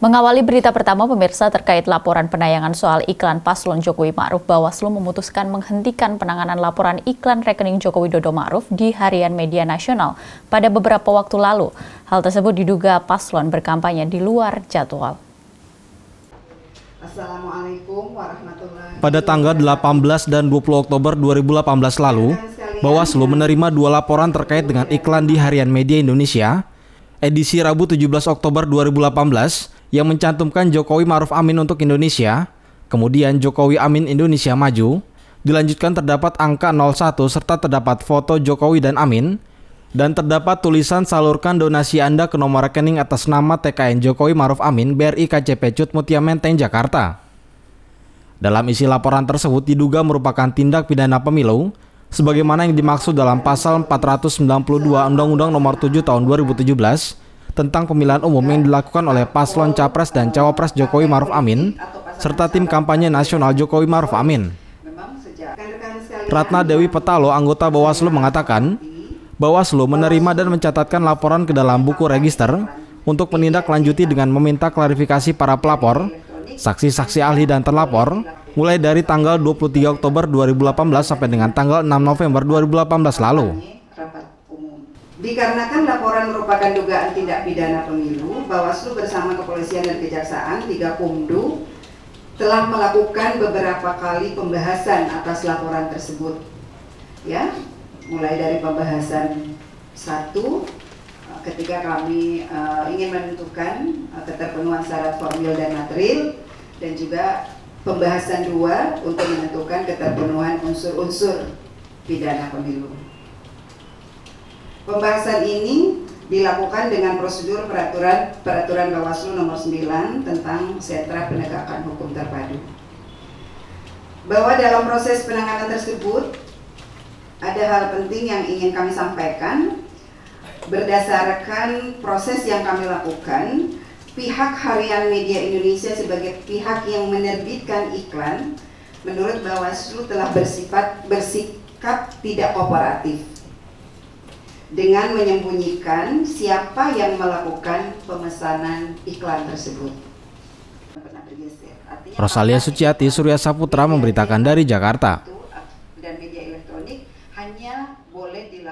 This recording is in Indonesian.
Mengawali berita pertama pemirsa terkait laporan penayangan soal iklan paslon Jokowi Ma'ruf, Bawaslu memutuskan menghentikan penanganan laporan iklan rekening Jokowi Dodo Ma'ruf di harian media nasional pada beberapa waktu lalu. Hal tersebut diduga paslon berkampanye di luar jadwal. Assalamualaikum warahmatullahi Pada tanggal 18 dan 20 Oktober 2018 lalu, Bawaslu menerima dua laporan terkait dengan iklan di harian media Indonesia edisi Rabu 17 Oktober 2018 yang mencantumkan Jokowi Maruf Amin untuk Indonesia, kemudian Jokowi Amin Indonesia Maju, dilanjutkan terdapat angka 01 serta terdapat foto Jokowi dan Amin, dan terdapat tulisan salurkan donasi Anda ke nomor rekening atas nama TKN Jokowi Maruf Amin BRI KCP Cut Mutia Menteng Jakarta. Dalam isi laporan tersebut diduga merupakan tindak pidana pemilu sebagaimana yang dimaksud dalam pasal 492 Undang-Undang Nomor 7 Tahun 2017 tentang pemilihan umum yang dilakukan oleh paslon capres dan cawapres Jokowi Maruf Amin serta tim kampanye nasional Jokowi Maruf Amin. Ratna Dewi Petalo, anggota Bawaslu mengatakan, Bawaslu menerima dan mencatatkan laporan ke dalam buku register untuk menindaklanjuti dengan meminta klarifikasi para pelapor, saksi-saksi ahli dan terlapor, mulai dari tanggal 23 Oktober 2018 sampai dengan tanggal 6 November 2018 lalu. Dikarenakan laporan merupakan dugaan tindak pidana pemilu, Bawaslu bersama Kepolisian dan Kejaksaan, tiga Kumdu, telah melakukan beberapa kali pembahasan atas laporan tersebut. Ya, mulai dari pembahasan satu, ketika kami uh, ingin menentukan uh, keterpenuhan syarat formil dan material, dan juga pembahasan dua untuk menentukan keterpenuhan unsur-unsur pidana pemilu. Pembahasan ini dilakukan dengan prosedur peraturan peraturan Bawaslu nomor 9 tentang sentra penegakan hukum terpadu. Bahwa dalam proses penanganan tersebut ada hal penting yang ingin kami sampaikan berdasarkan proses yang kami lakukan pihak harian media Indonesia sebagai pihak yang menerbitkan iklan menurut Bawaslu telah bersifat bersikap tidak kooperatif dengan menyembunyikan siapa yang melakukan pemesanan iklan tersebut. Rosalia Suciati, Surya Saputra memberitakan dari Jakarta.